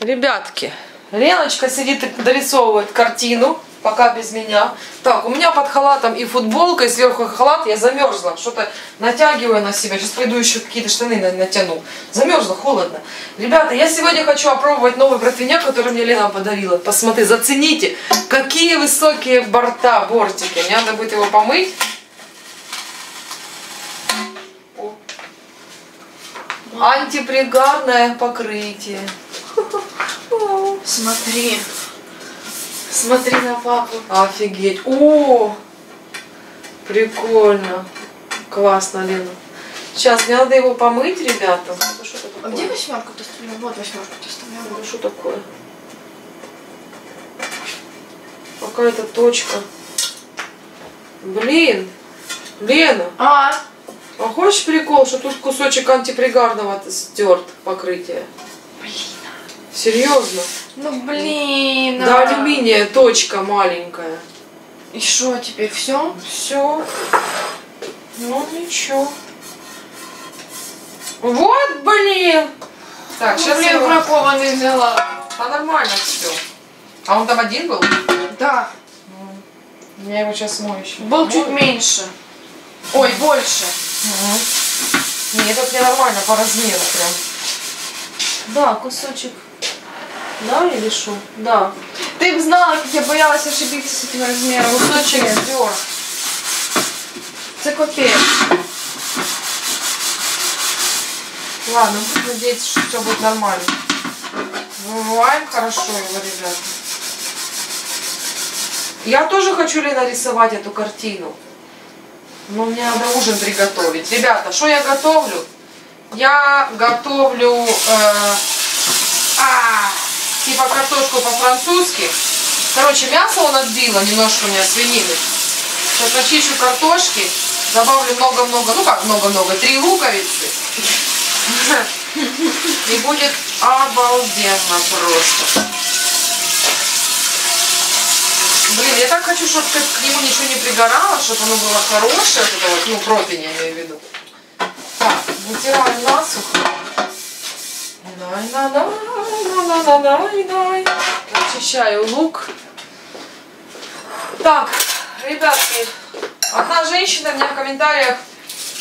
Ребятки, Леночка сидит и дорисовывает картину, пока без меня. Так, у меня под халатом и футболка, и сверху халат, я замерзла. Что-то натягиваю на себя. Сейчас пойду еще какие-то штаны на- натяну. Замерзла, холодно. Ребята, я сегодня хочу опробовать новый противняк, который мне Лена подарила. Посмотри, зацените, какие высокие борта, бортики. Мне надо будет его помыть. Антипригарное покрытие. Смотри. Смотри на папу. Офигеть. О, прикольно. Классно, Лена. Сейчас мне надо его помыть, ребята. Это А где восьмерку ты оставлял? Вот восьмерку ты оставлял. Ну, что такое? Какая-то точка. Блин. Лена, А, а хочешь прикол, что тут кусочек антипригарного стерт покрытие? Серьезно? Ну блин. До а. алюминия точка маленькая. И что, теперь все? Все. Ну ничего. Вот, блин! Так, Ну, сейчас блин, его... бракованный взяла. А нормально все. А он там один был? Да. Я его сейчас мою еще. Был чуть меньше. Ой, больше. Нет, это мне нормально по размеру прям. Да, кусочек. Да или что? Да. Ты бы знала, как я боялась ошибиться с этим размером. Кусочек Кусочек. стер. Это капец. Ладно, буду надеяться, что все будет нормально. Вымываем хорошо его, ребята. Я тоже хочу ли нарисовать эту картину. Но мне надо ужин приготовить. Ребята, что я готовлю? Я готовлю э, типа картошку по-французски. Короче, мясо он отбило немножко у меня свинины. Сейчас начищу картошки, добавлю много-много, ну как много-много, три луковицы. И будет обалденно просто. Блин, я так хочу, чтобы к нему ничего не пригорало, чтобы оно было хорошее, вот это вот, ну, противень я имею в виду. Так, вытираем насухо. Дай, дай, дай. Очищаю лук. Так, ребятки, одна женщина мне в комментариях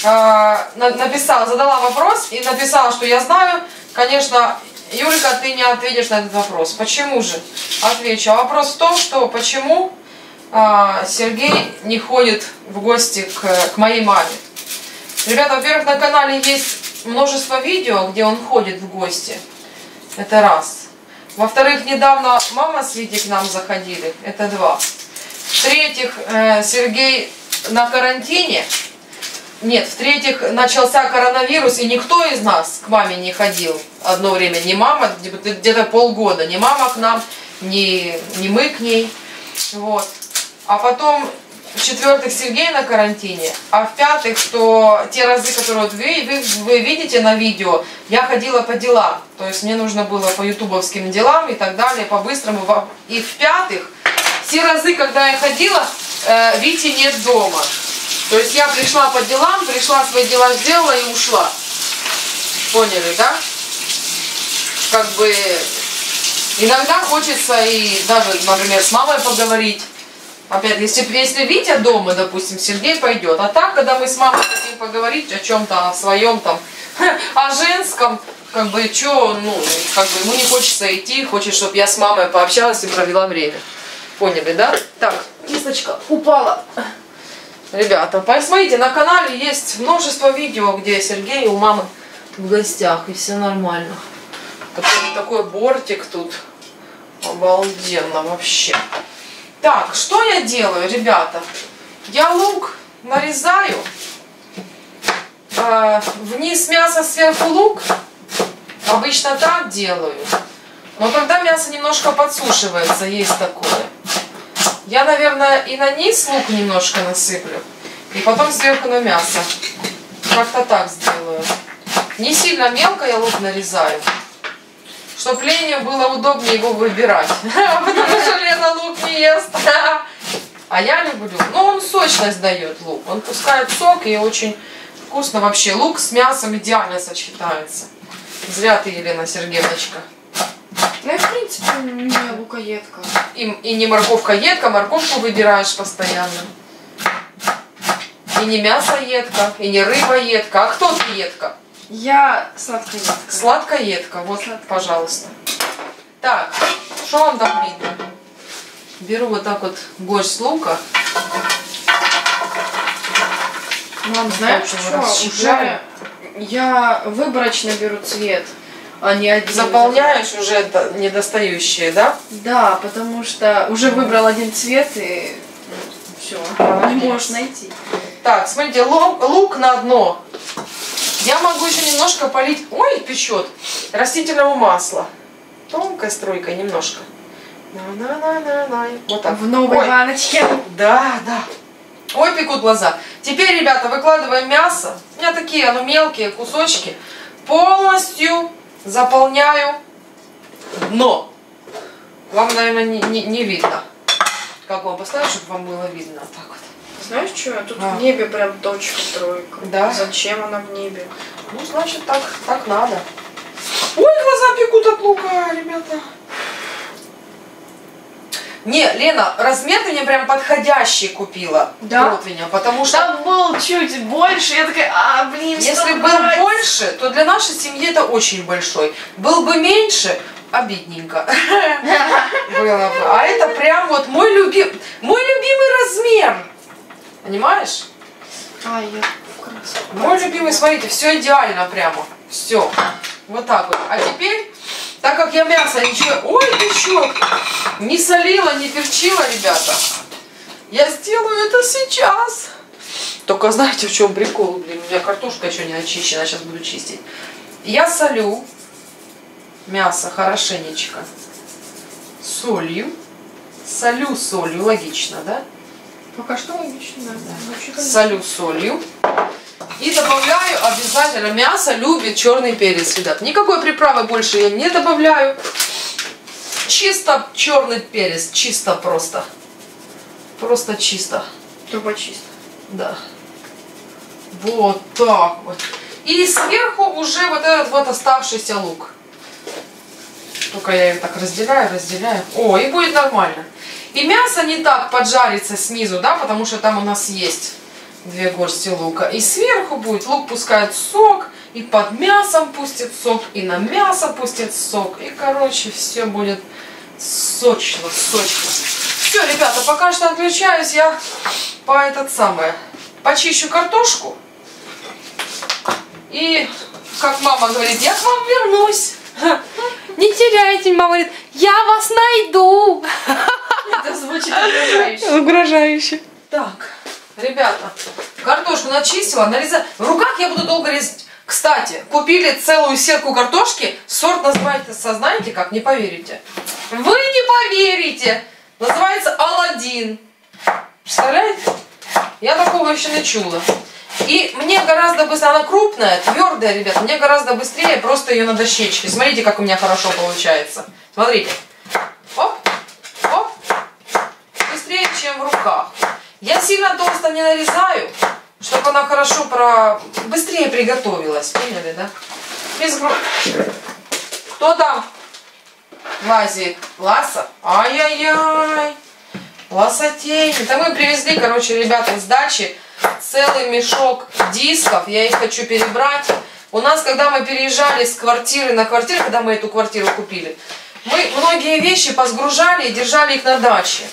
на- написала, задала вопрос и написала, что я знаю, конечно, Юлька, ты не ответишь на этот вопрос. Почему же? Отвечу. Вопрос в том, что почему а, Сергей не ходит в гости к, к моей маме. Ребята, во-первых, на канале есть множество видео, где он ходит в гости. Это раз. Во-вторых, недавно мама с Витей к нам заходили. Это два. В-третьих, э, Сергей на карантине. Нет, в-третьих, начался коронавирус, и никто из нас к маме не ходил одно время. Ни мама, где- где-то полгода. Ни мама к нам, ни, ни мы к ней. Вот. А потом, в-четвертых, Сергей на карантине. А в-пятых, что те разы, которые вот вы, вы, вы видите на видео, я ходила по делам. То есть мне нужно было по ютубовским делам и так далее, по-быстрому. И в-пятых, все разы, когда я ходила, э, Вити нет дома. То есть я пришла по делам, пришла свои дела сделала и ушла. Поняли, да? Как бы иногда хочется и даже, например, с мамой поговорить. Опять, если, если Витя дома, допустим, Сергей пойдет. А так, когда мы с мамой хотим поговорить о чем-то, о своем там, о женском, как бы, что, ну, как бы ему не хочется идти, хочет, чтобы я с мамой пообщалась и провела время. Поняли, да? Так, кисточка упала. Ребята, посмотрите, на канале есть множество видео, где Сергей у мамы в гостях, и все нормально. Такой, такой бортик тут. Обалденно вообще. Так, что я делаю, ребята? Я лук нарезаю. э, вниз мясо, сверху лук. Обычно так делаю. Но когда мясо немножко подсушивается, есть такое. Я, наверное, и на низ лук немножко насыплю. И потом сверху на мясо. Как-то так сделаю. Не сильно мелко я лук нарезаю. Чтоб Лене было удобнее его выбирать. Потому что Лена лук ест. А я люблю. Ну, он сочность дает лук. Он пускает сок и очень вкусно вообще. Лук с мясом идеально сочетается. Зря ты, Елена Сергеевночка. Ну Не, лукоедка. И, и не морковка едка, морковку выбираешь постоянно. И не мясо едка, и не рыба едка. А кто ты едка? Я сладкоедка. Сладкоедка. Вот, Сладкоедка. пожалуйста. Так, что вам там видно? Беру вот так вот горсть лука. Мам, знаешь что? Уже я выборочно беру цвет, а не один. Заполняешь уже недостающие, да? Да, потому что уже выбрал один цвет и все, не можешь найти. Так, смотрите, лук, лук на дно. Я могу еще немножко полить, ой, печет, растительного масла. Тонкой струйкой немножко. На-на-на-на-на. Вот так. В новой Ой, баночке. Да, да. Ой, пекут глаза. Теперь, ребята, выкладываем мясо. У меня такие, оно мелкие кусочки. Полностью заполняю дно. Вам, наверное, не, не- не видно. Как вам поставить, чтобы вам было видно? Так вот. Знаешь что? Тут А. в небе прям точка тройка. Да? Зачем она в небе? Ну, значит, так, так надо. Ой, глаза пекут от лука, ребята. Не, Лена, размер ты мне прям подходящий купила. Да? Противня, потому что Там был чуть больше, я такая, а, блин, если был брать? больше, то для нашей семьи это очень большой. Был бы меньше, обидненько было бы. А это прям вот мой, люби... мой любимый размер. Понимаешь? А, я. Мой любимый, смотрите, все идеально прямо. Все. Вот так вот. А теперь, так как я мясо ничего... Ой, печет! Не солила, не перчила, ребята. Я сделаю это сейчас. Только знаете, в чем прикол? Блин, у меня картошка еще не очищена, сейчас буду чистить. Я солю мясо хорошенечко солью. Солю солью, логично, да? Пока что логично, да. Конечно. солю солью. И добавляю обязательно. Мясо любит черный перец, ребят. Никакой приправы больше я не добавляю. Чисто черный перец. Чисто просто. Просто чисто. Тупо чисто. Да. Вот так вот. И сверху уже вот этот вот оставшийся лук. Только я его так разделяю, разделяю. О, и будет нормально. И мясо не так поджарится снизу, да, потому что там у нас есть две горсти лука. И сверху будет лук пускает сок, и под мясом пустит сок, и на мясо пустит сок. И, короче, все будет сочно, сочно. Все, ребята, пока что отключаюсь, я по этот самое почищу картошку. И, как мама говорит, я к вам вернусь. Не теряйте, мама говорит, я вас найду. Это звучит угрожающе. Угрожающе. Так, ребята, картошку начистила, нарезала. В руках я буду долго резать. Кстати, купили целую сетку картошки. Сорт называется, знаете как? Не поверите. Вы не поверите. Называется Аладдин. Представляете? Я такого еще не чула. И мне гораздо быстрее, она крупная, твердая, ребят, мне гораздо быстрее просто ее на дощечке. Смотрите, как у меня хорошо получается. Смотрите. Оп, оп. Быстрее, чем в руках. Я сильно толсто не нарезаю, чтобы она хорошо про... быстрее приготовилась. Поняли, да? Без гру... Кто там лазит? Ласа? Ай-яй-яй. Лосотень. Это мы привезли, короче, ребята, с дачи целый мешок дисков. Я их хочу перебрать. У нас, когда мы переезжали с квартиры на квартиру, когда мы эту квартиру купили, мы многие вещи позгружали и держали их на даче.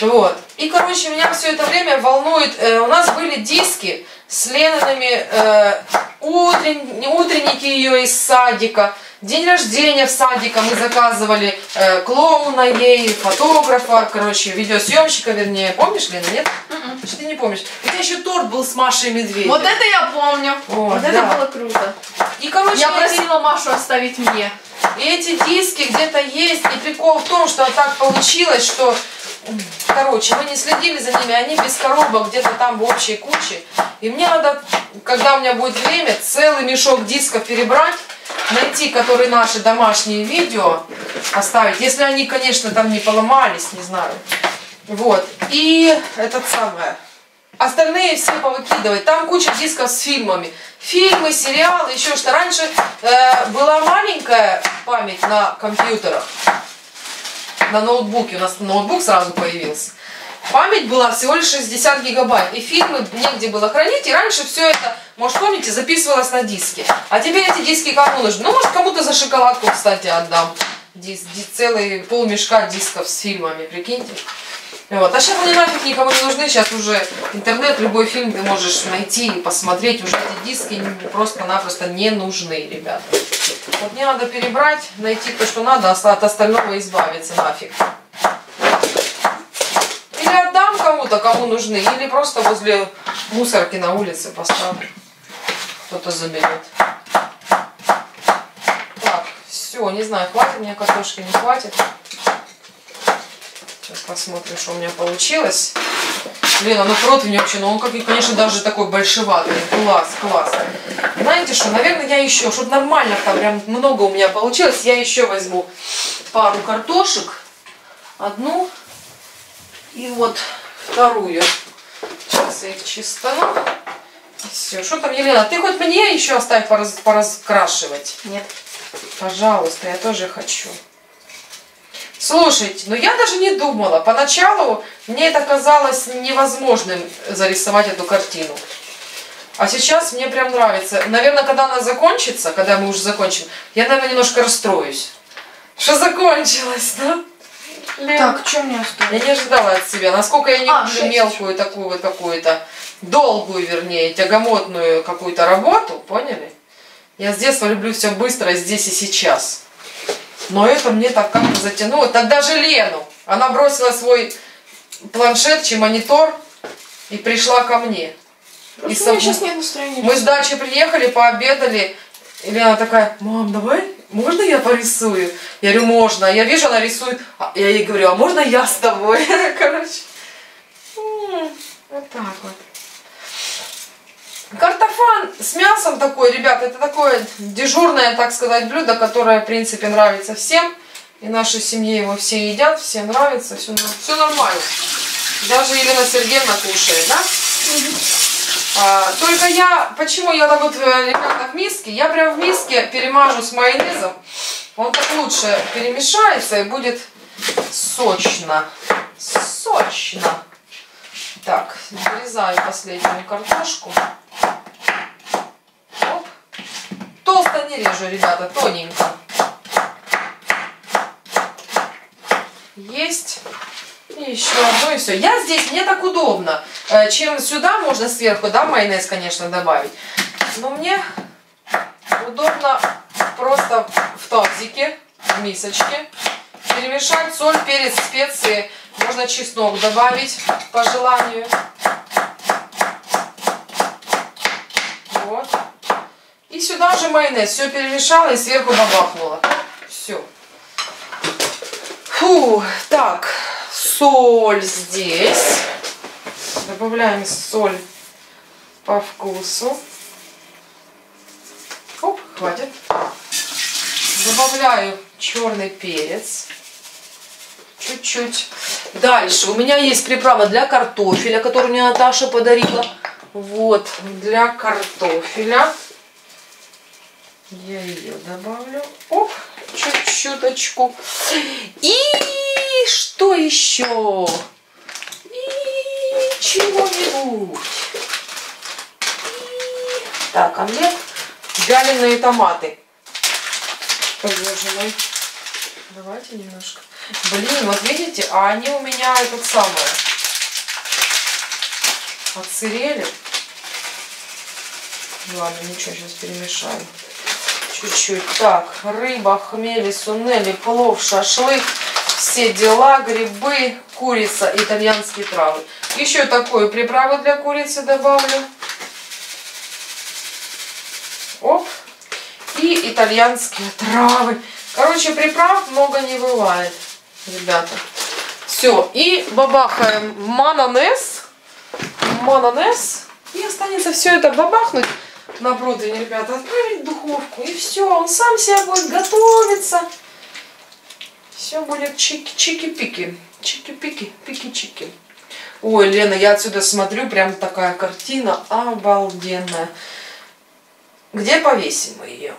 Вот. И, короче, меня все это время волнует. э, у нас были диски с Ленинами, э, утрен- утренники ее из садика. День рождения в садика мы заказывали э, клоуна ей, фотографа, короче, видеосъемщика, вернее. Помнишь, Лена, нет? Что ты не помнишь? У тебя еще торт был с Машей Медведем. Вот это я помню. О, вот да. это было круто. И, короче, Я просила Машу оставить мне. и эти диски где-то есть. И прикол в том, что так получилось, что, короче, мы не следили за ними, они без коробок где-то там в общей куче. И мне надо, когда у меня будет время, целый мешок дисков перебрать, найти, которые наши домашние видео, оставить. Если они, конечно, там не поломались, не знаю. Вот. И этот самое. Остальные все повыкидывать. Там куча дисков с фильмами. Фильмы, сериалы, еще что. Раньше э, была маленькая память на компьютерах. На ноутбуке. У нас ноутбук сразу появился. Память была всего лишь 60 гигабайт. И фильмы негде было хранить. И раньше все это, может помните, записывалось на диске. А теперь эти диски кому нужны? Ну, может, кому-то за шоколадку, кстати, отдам. Дис, дис, целый полмешка дисков с фильмами, прикиньте. Вот. А сейчас они нафиг никому не нужны, сейчас уже интернет, любой фильм ты можешь найти и посмотреть, уже эти диски просто-напросто не нужны, ребята. Вот мне надо перебрать, найти то, что надо, а от остального избавиться нафиг. Или отдам кому-то, кому нужны, или просто возле мусорки на улице поставлю. Кто-то заберет. Так, все, не знаю, хватит мне картошки, не хватит. Сейчас посмотрим, что у меня получилось. Блин, ну противень вообще, ну он, как, конечно, даже такой большеватый. Класс, класс. Знаете что, наверное, я еще, чтобы нормально там прям много у меня получилось, я еще возьму пару картошек. Одну и вот вторую. Сейчас я их чистану. Все, что там, Елена, ты хоть мне еще оставь пораз, поразкрашивать? Нет. Пожалуйста, я тоже хочу. Слушайте, ну я даже не думала. Поначалу мне это казалось невозможным зарисовать эту картину. А сейчас мне прям нравится. Наверное, когда она закончится, когда мы уже закончим, я, наверное, немножко расстроюсь. Что закончилось, да? Лен, Так, что мне осталось? Я не ожидала от себя, насколько я не А, люблю мелкую такую вот какую-то, долгую, вернее, тягомотную какую-то работу, поняли? Я с детства люблю все быстро, здесь и сейчас. Но это мне так как-то затянуло. Так даже Лену. Она бросила свой планшет, чи монитор и пришла ко мне. Просто И меня сам- сейчас нет настроения. Мы с дачи приехали, пообедали. И Лена такая, мам, давай, можно я порисую? Я говорю, можно. Я вижу, она рисует. А Я ей говорю, а можно я с тобой? Короче. Вот так вот. Картофан с мясом такой, ребят, это такое дежурное, так сказать, блюдо, которое, в принципе, нравится всем. И нашей семье его все едят, всем нравится, все, все нормально. Даже Елена Сергеевна кушает, да? А, только я, почему я так вот, э, ребята, в миске, я прям в миске перемажу с майонезом. Он так лучше перемешается и будет сочно. Сочно. Так, нарезаю последнюю картошку. Оп. Толсто не режу, ребята, тоненько. Есть. И еще одно, и все. Я здесь, мне так удобно. Э, Чем сюда можно сверху, да, майонез, конечно, добавить. Но мне удобно просто в тазике, в мисочке, перемешать соль, перец, специи. Можно чеснок добавить по желанию. Вот. И сюда же майонез. Все перемешала и сверху бабахнула. Все. Фу, так, соль здесь. Добавляем соль по вкусу. Оп, хватит. Добавляю черный перец. Чуть-чуть. Дальше. У меня есть приправа для картофеля, которую мне Наташа подарила. Вот, для картофеля. Я ее добавлю. Оп, чуть-чуточку. И что еще? И чего-нибудь. И- Так, омлет. Вяленые томаты. Боже. Давайте немножко. Блин, вот видите, а они у меня этот самый отсырели. Ладно, ничего, сейчас перемешаем. Чуть-чуть. Так, рыба, хмели, сунели, плов, шашлык, все дела, грибы, курица, итальянские травы. Еще такую приправу для курицы добавлю. Оп. И итальянские травы. Короче, приправ много не бывает, ребята. Все. И бабахаем манонез. Манонез. И останется все это бабахнуть на противень, ребята, отправить в духовку. И все, он сам себя будет готовиться. Все будет чики- чики-пики. Чики-пики, пики-чики. Ой, Лена, я отсюда смотрю, прям такая картина обалденная. Где повесим мы ее?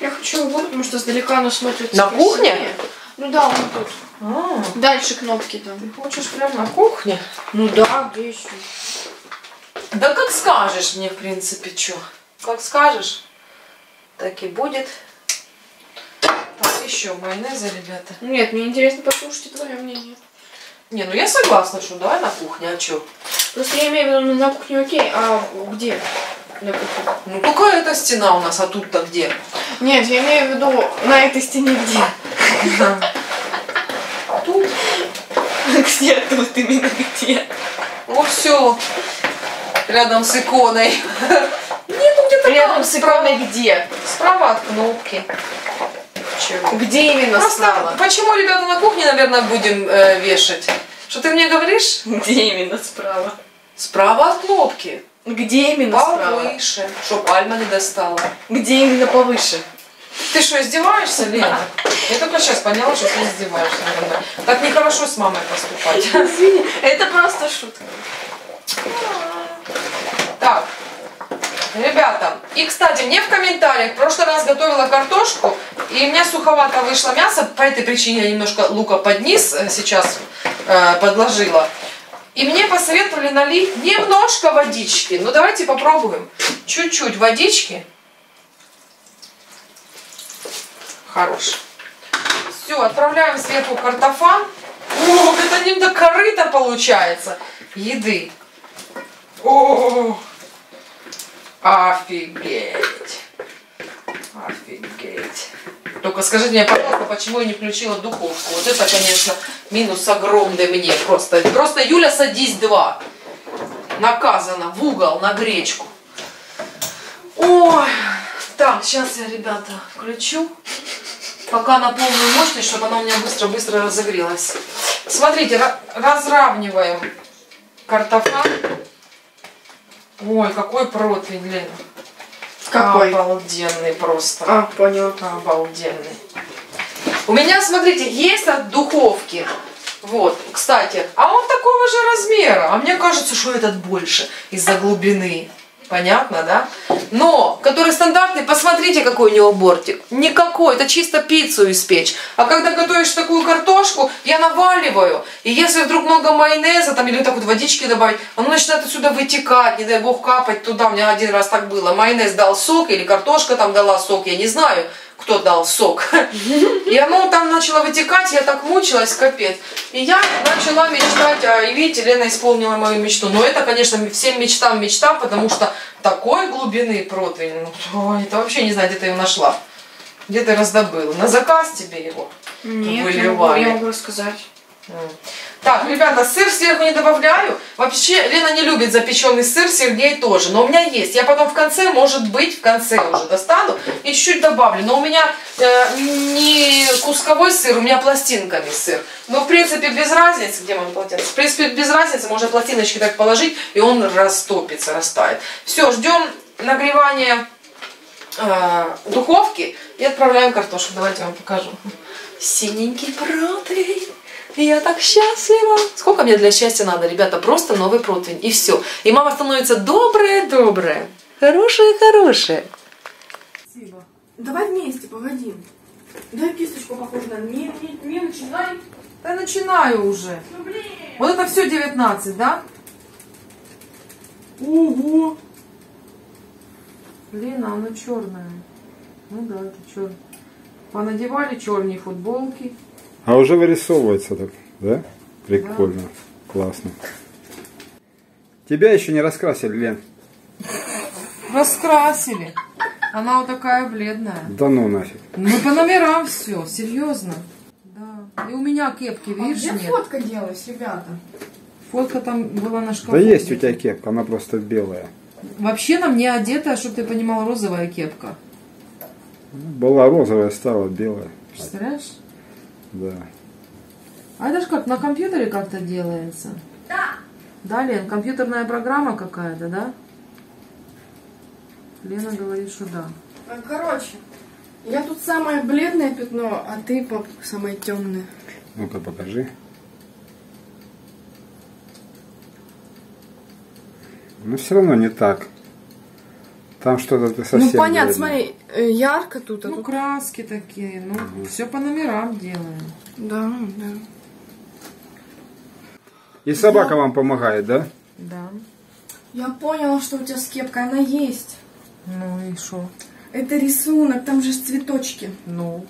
Я хочу вот, потому что сдалека она смотрится На кухне? Ну да, он тут. А, Дальше кнопки там. ты хочешь прям на кухне? Ну да, где еще? Да как скажешь мне, в принципе, что. Как скажешь, так и будет. Так, еще майонеза, ребята. Нет, мне интересно послушать твое мнение. Не, ну я согласна, что давай на кухне, а что? Просто я имею в виду ну, на кухне окей, а где? На кухне. Ну какая это стена у нас, а тут-то где? Нет, я имею в виду на этой стене где? Тут. Где тут именно где? Ну все. Рядом с иконой. Нету где-то Рядом с справа. иконой где? Справа от кнопки. Чего? Где именно Просто справа? почему, ребята, на кухне, наверное, будем э, вешать? Что ты мне говоришь? Где именно справа? Справа от кнопки. Где именно справа? Повыше. Чтоб Альма не достала. Где именно повыше? Ты что, издеваешься, Лена? Я только сейчас поняла, что ты издеваешься надо мной. Так нехорошо с мамой поступать. Извини, это просто шутка. Так, ребята, и, кстати, мне в комментариях, в прошлый раз готовила картошку, и у меня суховато вышло мясо, по этой причине я немножко лука под низ э, сейчас э, подложила. И мне посоветовали налить немножко водички. Ну, давайте попробуем. Чуть-чуть водички. Хорош. Все, отправляем сверху картофан. О, это не до корыта получается. Еды. О, офигеть. Офигеть. Только скажите мне, пожалуйста, почему я не включила духовку? Вот это, конечно, минус огромный мне просто. Просто Юля, садись два. Наказана в угол на гречку. Ой. Так, сейчас я, ребята, включу. Пока на полную мощность, чтобы она у меня быстро-быстро разогрелась. Смотрите, ра- разравниваем картофан. Ой, какой противень, Лена. Какой? Обалденный просто. А, понял. Обалденный. У меня, смотрите, есть от духовки. Вот, кстати. А он такого же размера. А мне кажется, что этот больше из-за глубины. Понятно, да? Но, который стандартный, посмотрите, какой у него бортик. Никакой, это чисто пиццу испечь. А когда готовишь такую картошку, я наваливаю. И если вдруг много майонеза там или так вот водички добавить, оно начинает отсюда вытекать, не дай бог капать туда. У меня один раз так было. Майонез дал сок или картошка там дала сок, я не знаю кто дал сок. И оно там начало вытекать, я так мучилась, капец. И я начала мечтать, а, и видите, Лена исполнила мою мечту. Но это, конечно, всем мечтам мечта, потому что такой глубины противень, ну, это вообще не знаю, где ты его нашла. Где ты раздобыла? На заказ тебе его? Нет, я могу, Выливали. я могу рассказать. Так, ребята, сыр сверху не добавляю. Вообще, Лена не любит запеченный сыр, Сергей тоже. Но у меня есть. Я потом в конце, может быть, в конце уже достану и чуть-чуть добавлю. Но у меня э, не кусковой сыр, у меня пластинками сыр. Но, в принципе, без разницы, где мой полотенце? В принципе, без разницы, можно пластиночки так положить, и он растопится, растает. Все, ждем нагревания э, духовки и отправляем картошку. Давайте я вам покажу. Синенький противень. Я так счастлива. Сколько мне для счастья надо, ребята? Просто новый противень. И все. И мама становится добрая-добрая. Хорошая-хорошая. Спасибо. Давай вместе, погоди. Дай кисточку похожу на... Не, не, не начинай. Да начинаю уже. Ну блин. Вот это все 19, да? Ого! Лена, оно черное. Ну да, это черное. Понадевали черные футболки. А уже вырисовывается так, да? Прикольно. Классно. Тебя еще не раскрасили, Лен. Раскрасили. Она вот такая бледная. Да ну нафиг. Ну по номерам все, серьезно. Да. И у меня кепки, А видишь, где нет. фотка делась, ребята? Фотка там была на шкафу. Да есть у тебя кепка, она просто белая. Вообще на мне одета, чтобы ты понимал, розовая кепка. Была розовая, стала белая. Представляешь? Да. А это ж как на компьютере как-то делается. Да. Да, Лен, компьютерная программа какая-то, да? Лена говорит, что да. А, Короче, я тут самое бледное пятно, а ты пап, самое темное. Ну-ка покажи. Но все равно не так. Там что-то ты совсем Ну понятно, смотри, э, ярко тут, а Ну, тут... краски такие, ну, все по номерам делаем. Да, да. И собака вам помогает, да? Да. Я поняла, что у тебя с кепкой, она есть. Ну и что? Это рисунок, там же цветочки. Ну.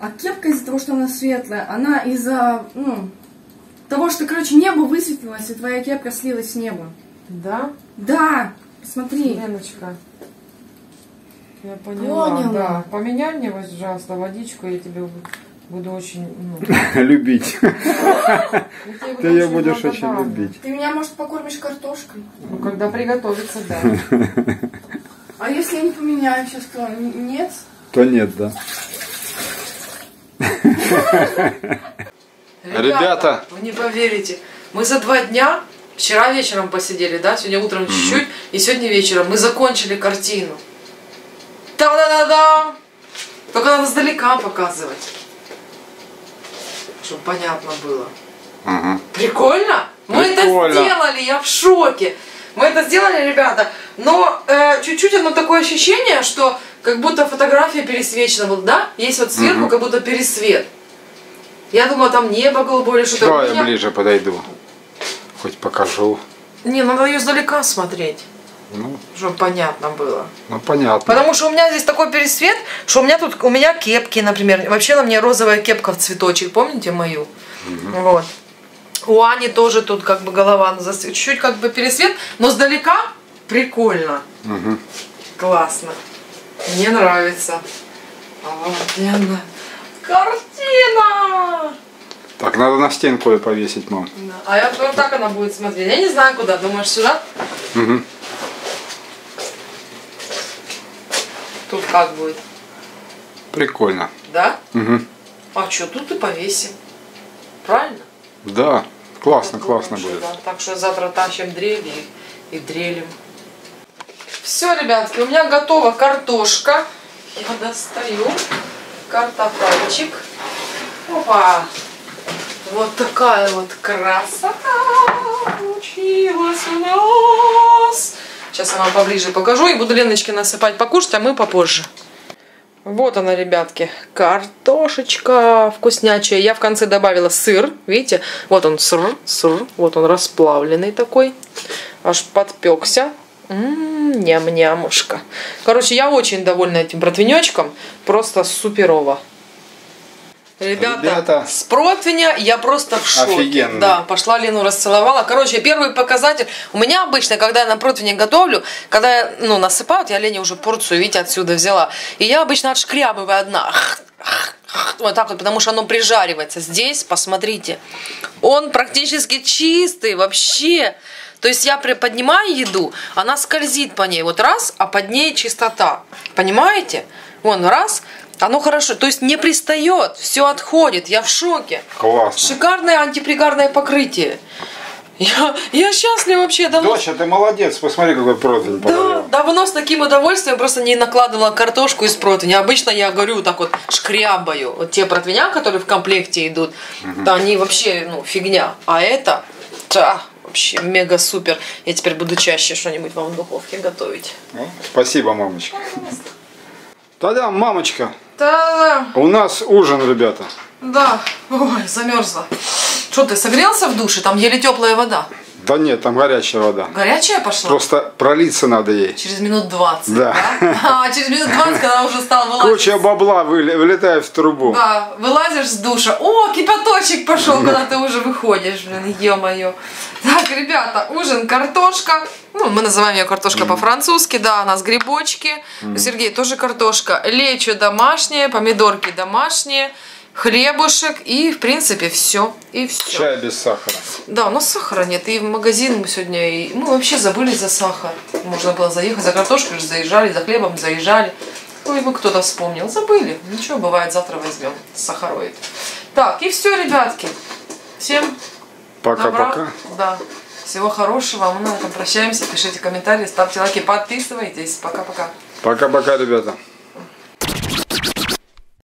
А кепка из-за того, что она светлая, она из-за, ну, того, что, короче, небо высветилось, и твоя кепка слилась с небом. Да? Да, смотри. Леночка. Я поняла, Поняла. да. Поменяй мне, пожалуйста, водичку, я тебе бу- буду очень... Ну, Любить. Ты ее будешь очень любить. Ты меня, может, покормишь картошкой? Ну, когда приготовится, да. А если я не поменяю сейчас, то нет? То нет, да. Ребята. вы не поверите, мы за два дня, вчера вечером посидели, да, сегодня утром чуть-чуть, и сегодня вечером мы закончили картину. Та-да-да-да! Только надо сдалека показывать. Чтобы понятно было. Ага. Прикольно? Мы Прикольно. это сделали, я в шоке. Мы это сделали, ребята, но э, чуть-чуть оно такое ощущение, что как будто фотография пересвечена, вот, да? Есть вот сверху как будто пересвет. Я думала, там небо голубое или что-то. У я меня- ближе подойду. Хоть покажу. Не, надо ее издалека смотреть, Ну, чтобы понятно было. ну понятно. Потому что у меня здесь такой пересвет, что у меня тут, у меня кепки, например. Вообще на мне розовая кепка в цветочек, помните мою? Вот. У Ани тоже тут как бы голова засвет- чуть-чуть как бы пересвет, но сдалека прикольно. Мгм. Классно. Мне нравится. Обалденно. Картина! Так, надо на стенку ее повесить, мам. Да. А я вот так она будет смотреть. Я не знаю куда. Думаешь, сюда? Мгм. Тут как будет? Прикольно. Да? Мгм. А что, тут и повесим. Правильно? Да, классно, Я классно думаю, будет. что да. Так что завтра тащим дрели и, и дрелим. Все, ребятки, у меня готова картошка. Я достаю картофельчик. Опа! Вот такая вот красота получилась у нас. Сейчас я вам поближе покажу и буду Леночке насыпать покушать, а мы попозже. Вот она, ребятки, картошечка вкуснячая. Я в конце добавила сыр, видите? Вот он сыр, сыр, вот он расплавленный такой, аж подпекся. М, Ням-нямушка. Короче, я очень довольна этим противнечком, просто суперово. Ребята, Ребята. с противня я просто в шоке. Офигенно. Да, пошла Лену расцеловала. Короче, первый показатель. У меня обычно, когда я на противне готовлю, когда я, ну, насыпают, я Лене уже порцию, видите, отсюда взяла. И я обычно отшкрябываю одна. Вот так вот, потому что оно прижаривается. Здесь, посмотрите, он практически чистый вообще. То есть я приподнимаю еду, она скользит по ней. Вот раз, а под ней чистота. Понимаете? Вон, раз, оно хорошо. То есть не пристает, все отходит. Я в шоке. Классно. Шикарное антипригарное покрытие. Я, я счастлива вообще. Давно, Доча, ты молодец, посмотри, какой противень да, подарил. давно с таким удовольствием просто не накладывала картошку из противня. Обычно я говорю так вот шкрябаю. Вот те противня, которые в комплекте идут, то они вообще ну, фигня. А это да, вообще мега супер. Я теперь буду чаще что-нибудь вам в духовке готовить. Ну, Спасибо, мамочка. Тогда, мамочка, Да, у нас ужин, ребята. да. Ой, замерзла. Что ты согрелся в душе? Там еле теплая вода. Да нет, там горячая вода. Горячая пошла? Просто пролиться надо ей. Через минут 20. Да. А, через минут 20, когда уже стал вылазить. Куча бабла вылетает в трубу. Да, вылазишь с душа. О, кипяточек пошел, когда ты уже выходишь, блин, ё-моё. Так, ребята, ужин, картошка. Ну, мы называем ее картошка по-французски, да, у нас грибочки. У Сергея тоже картошка. Лечо домашнее, помидорки домашние, хлебушек и, в принципе, все. И все. Чай без сахара. Да, у нас сахара нет. И в магазин мы сегодня... И... Мы вообще забыли за сахар. Можно было заехать за картошкой, же заезжали, за хлебом заезжали. Ну и мы кто-то вспомнил. Забыли. Ничего, бывает, завтра возьмем. Сахароид. Так, и все, ребятки. Всем. Пока-пока. Да. Всего хорошего. Мы на этом прощаемся. Пишите комментарии, ставьте лайки, подписывайтесь. Пока-пока. Пока-пока, ребята.